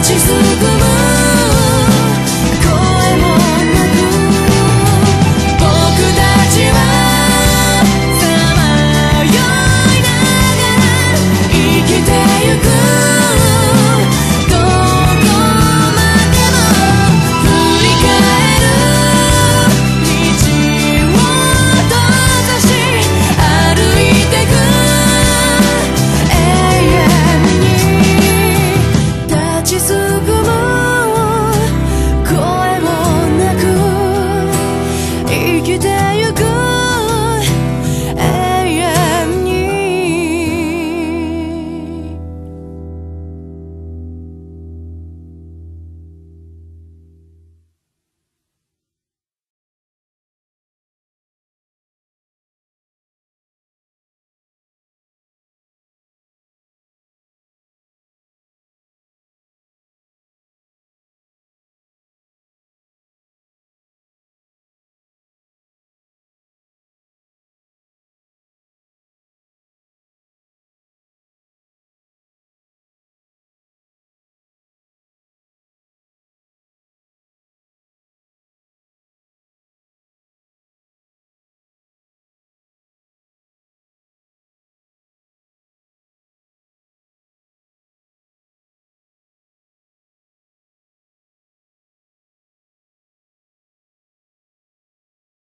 ちすくむ